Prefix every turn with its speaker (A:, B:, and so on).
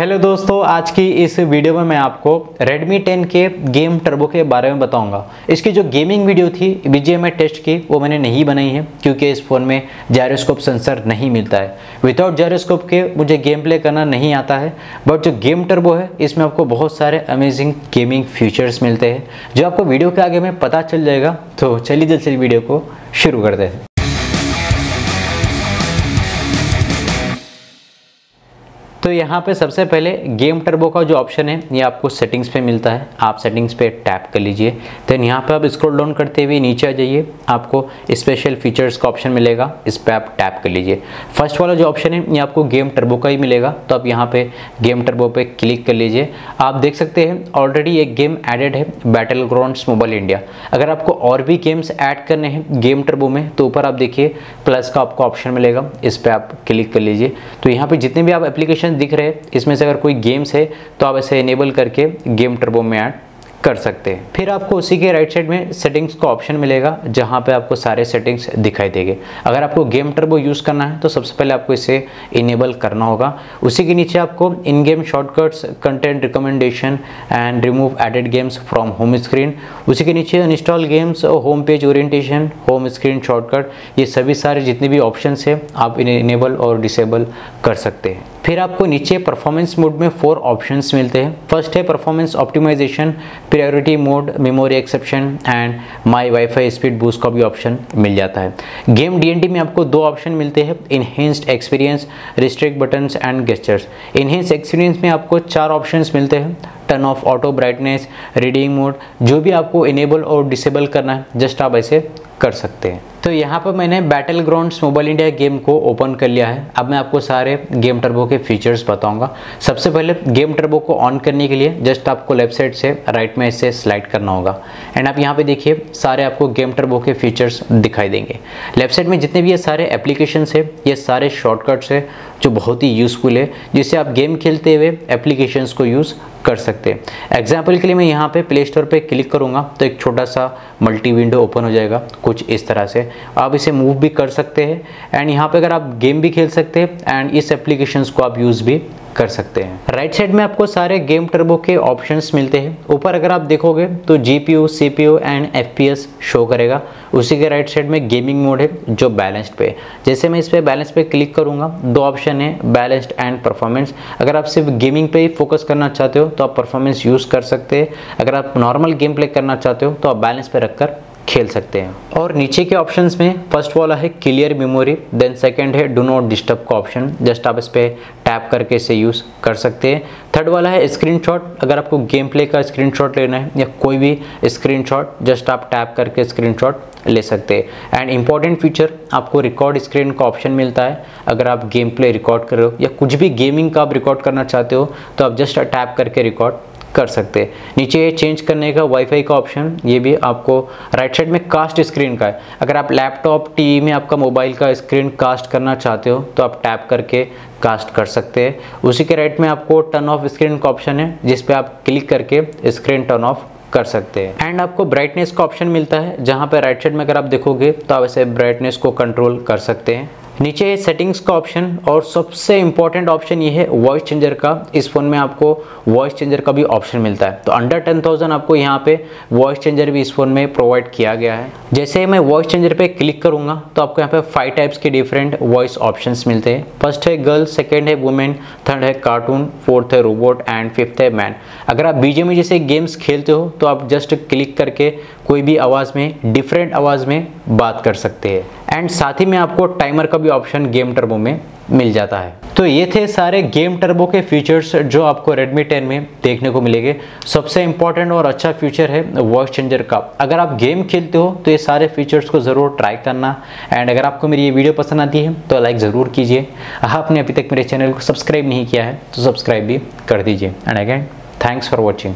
A: Hello दोस्तों, आज की इस वीडियो में मैं आपको Redmi 10 के गेम टर्बो के बारे में बताऊँगा। इसकी जो गेमिंग वीडियो थी बीजीएमआई टेस्ट की, वो मैंने नहीं बनाई है, क्योंकि इस फ़ोन में जायरोस्कोप सेंसर नहीं मिलता है। विदाउट जायरोस्कोप के मुझे गेम प्ले करना नहीं आता है बट जो गेम टर्बो है, इसमें आपको बहुत सारे अमेजिंग गेमिंग फीचर्स मिलते हैं। जो आपको वीडियो के आगे में पता चल जाएगा तो चलिए जल्द से वीडियो को शुरू करते हैं। तो यहाँ पे सबसे पहले गेम टर्बो का जो ऑप्शन है, ये आपको सेटिंग्स पे मिलता है। आप सेटिंग्स पे टैप कर लीजिए। देन यहाँ पे आप स्क्रॉल डाउन करते हुए नीचे आ जाइए। आपको स्पेशल फीचर्स का ऑप्शन मिलेगा, इस पर आप टैप कर लीजिए। फ़र्स्ट वाला जो ऑप्शन है, ये आपको गेम टर्बो का ही मिलेगा। तो आप यहाँ पे गेम टर्बो पे क्लिक कर लीजिए। आप देख सकते हैं ऑलरेडी एक गेम एडेड है बैटल ग्राउंड मोबाइल इंडिया अगर आपको और भी गेम्स ऐड करने हैं गेम टर्बो में तो ऊपर आप देखिए प्लस का आपको ऑप्शन मिलेगा। इस पर आप क्लिक कर लीजिए। तो यहाँ पर जितने भी आप एप्लीकेशन दिख रहे हैं। इसमें से अगर कोई गेम्स है तो आप इसे इनेबल करके गेम टर्बो में ऐड कर सकते हैं। फिर आपको उसी के राइट साइड में सेटिंग्स का ऑप्शन मिलेगा, जहाँ पे आपको सारे सेटिंग्स दिखाई देंगे। अगर आपको गेम टर्बो यूज़ करना है तो सबसे पहले आपको इसे इनेबल करना होगा। उसी के नीचे आपको in game shortcuts content recommendation and remove added games from home screen उसी के नीचे install games home page orientation home screen shortcut ये सभी सारे जितने भी ऑप्शन है, आप इन्हें इनेबल और डिसेबल कर सकते हैं। फिर आपको नीचे परफॉर्मेंस मोड में फोर ऑप्शंस मिलते हैं। फ़र्स्ट है performance optimization priority mode memory exception and my WiFi speed boost का भी ऑप्शन मिल जाता है। गेम डी में आपको दो ऑप्शन मिलते हैं enhanced experience restrict buttons and gestures enhance experience में आपको चार ऑप्शन मिलते हैं turn off auto brightness reading mode जो भी आपको इनेबल और डिसेबल करना है जस्ट आप ऐसे कर सकते हैं। तो यहाँ पर मैंने battle ground mobile India game को ओपन कर लिया है। अब मैं आपको सारे गेम टर्बो के फीचर्स बताऊँगा। सबसे पहले गेम टर्बो को ऑन करने के लिए जस्ट आपको लेफ़्ट साइड से राइट में इसे स्लाइड करना होगा। एंड आप यहाँ पे देखिए, सारे आपको गेम टर्बो के फीचर्स दिखाई देंगे। लेफ़्ट साइड में जितने भी ये सारे एप्लीकेशन है, ये सारे शॉर्टकट्स है, जो बहुत ही यूज़फुल है जिससे आप गेम खेलते हुए एप्लीकेशन को यूज़ कर सकते हैं। एग्ज़ाम्पल के लिए मैं यहाँ पे प्ले स्टोर पे क्लिक करूँगा तो एक छोटा सा मल्टी विंडो ओपन हो जाएगा, कुछ इस तरह से। आप इसे मूव भी कर सकते हैं। एंड यहाँ पे अगर आप गेम भी खेल सकते हैं एंड इस एप्लीकेशन को आप यूज़ भी कर सकते हैं। राइट साइड में आपको सारे गेम टर्बो के ऑप्शंस मिलते हैं। ऊपर अगर आप देखोगे तो GPU CPU and FPS show करेगा। उसी के राइट साइड में गेमिंग मोड है, जो बैलेंस्ड पे जैसे मैं इस पर बैलेंस पे क्लिक करूँगा, दो ऑप्शन है बैलेंस्ड एंड परफॉर्मेंस अगर आप सिर्फ़ गेमिंग पे ही फोकस करना चाहते हो तो आप परफॉर्मेंस यूज़ कर सकते हैं। अगर आप नॉर्मल गेम प्ले करना चाहते हो तो आप बैलेंस पे रखकर खेल सकते हैं। और नीचे के ऑप्शंस में फ़र्स्ट वाला है क्लियर मेमोरी देन सेकंड है डू नॉट डिस्टर्ब का ऑप्शन जस्ट आप इस पर टैप करके इसे यूज़ कर सकते हैं। थर्ड वाला है स्क्रीनशॉट अगर आपको गेम प्ले का स्क्रीनशॉट लेना है या कोई भी स्क्रीनशॉट जस्ट आप टैप करके स्क्रीनशॉट ले सकते हैं। एंड इंपॉर्टेंट फीचर आपको रिकॉर्ड स्क्रीन का ऑप्शन मिलता है। अगर आप गेम प्ले रिकॉर्ड कर रहे हो या कुछ भी गेमिंग का आप रिकॉर्ड करना चाहते हो तो आप जस्ट टैप करके रिकॉर्ड कर सकते हैं। नीचे चेंज करने का वाईफाई का ऑप्शन ये भी आपको राइट साइड में कास्ट स्क्रीन का है। अगर आप लैपटॉप टीवी में आपका मोबाइल का स्क्रीन कास्ट करना चाहते हो तो आप टैप करके कास्ट कर सकते हैं। उसी के राइट में आपको टर्न ऑफ़ स्क्रीन का ऑप्शन है, जिस पे आप क्लिक करके स्क्रीन टर्न ऑफ़ कर सकते हैं। एंड आपको ब्राइटनेस का ऑप्शन मिलता है, जहाँ पे राइट साइड में अगर आप देखोगे तो आप ऐसे ब्राइटनेस को कंट्रोल कर सकते हैं। नीचे सेटिंग्स का ऑप्शन और सबसे इंपॉर्टेंट ऑप्शन ये है वॉइस चेंजर का। इस फ़ोन में आपको वॉइस चेंजर का भी ऑप्शन मिलता है। तो अंडर टेन थाउज़ेंड आपको यहाँ पे वॉइस चेंजर भी इस फ़ोन में प्रोवाइड किया गया है। जैसे मैं वॉइस चेंजर पे क्लिक करूँगा तो आपको यहाँ पे फाइव टाइप्स के डिफरेंट वॉइस ऑप्शन मिलते हैं। फ़र्स्ट है गर्ल सेकेंड है वुमेन थर्ड है कार्टून फोर्थ है रोबोट एंड फिफ्थ है मैन अगर आप बीजेमी जैसे गेम्स खेलते हो तो आप जस्ट क्लिक करके कोई भी आवाज़ में डिफरेंट आवाज़ में बात कर सकते हैं। एंड साथ ही में आपको टाइमर का भी ऑप्शन गेम टर्बो में मिल जाता है। तो ये थे सारे गेम टर्बो के फीचर्स जो आपको Redmi 10 में देखने को मिलेंगे। सबसे इंपॉर्टेंट और अच्छा फीचर है वॉइस चेंजर का। अगर आप गेम खेलते हो तो ये सारे फीचर्स को ज़रूर ट्राई करना। एंड अगर आपको मेरी ये वीडियो पसंद आती है तो लाइक ज़रूर कीजिए। आपने अभी तक मेरे चैनल को सब्सक्राइब नहीं किया है तो सब्सक्राइब भी कर दीजिए। And again thanks for watching